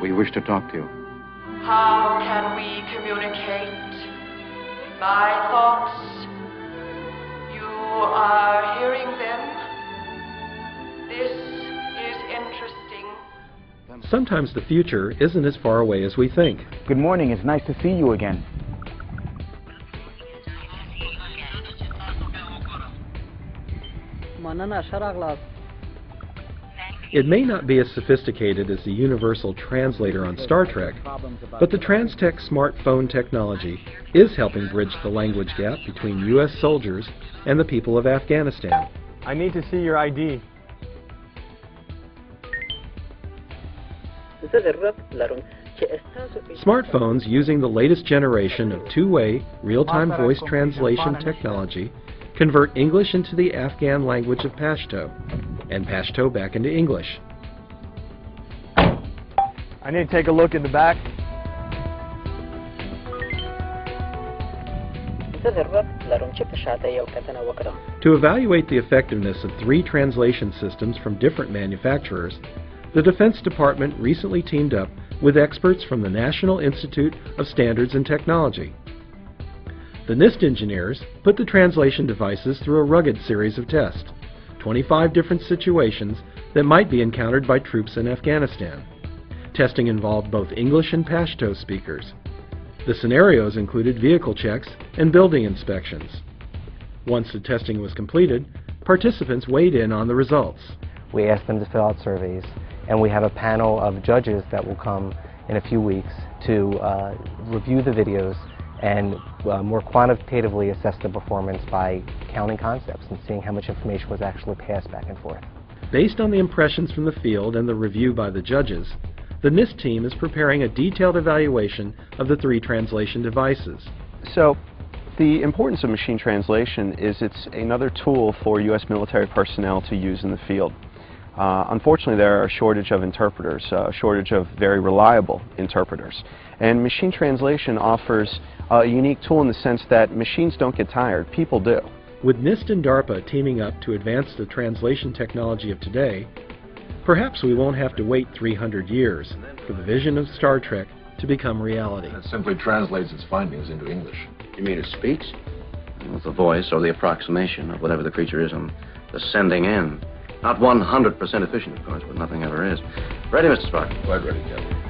We wish to talk to you. How can we communicate? My thoughts. You are hearing them. This is interesting. Sometimes the future isn't as far away as we think. Good morning. It's nice to see you again. It may not be as sophisticated as the universal translator on Star Trek, but the TRANSTAC smartphone technology is helping bridge the language gap between U.S. soldiers and the people of Afghanistan. I need to see your ID. Smartphones using the latest generation of two-way, real-time voice translation technology convert English into the Afghan language of Pashto, and Pashto back into English. I need to take a look in the back. To evaluate the effectiveness of three translation systems from different manufacturers, the Defense Department recently teamed up with experts from the National Institute of Standards and Technology. The NIST engineers put the translation devices through a rugged series of tests, 25 different situations that might be encountered by troops in Afghanistan. Testing involved both English and Pashto speakers. The scenarios included vehicle checks and building inspections. Once the testing was completed, participants weighed in on the results. We asked them to fill out surveys, and we have a panel of judges that will come in a few weeks to uh, review the videos and uh, more quantitatively assess the performance by counting concepts and seeing how much information was actually passed back and forth. Based on the impressions from the field and the review by the judges, the NIST team is preparing a detailed evaluation of the three translation devices. So, the importance of machine translation is it's another tool for U.S. military personnel to use in the field. Uh, unfortunately, there are a shortage of interpreters, a shortage of very reliable interpreters. And machine translation offers a unique tool in the sense that machines don't get tired, people do. With NIST and DARPA teaming up to advance the translation technology of today, perhaps we won't have to wait 300 years for the vision of Star Trek to become reality. It simply translates its findings into English. You mean it speaks? With the voice or the approximation of whatever the creature is on the sending end. Not 100% efficient, of course, but nothing ever is. Ready, Mr. Spock? Quite ready, Captain.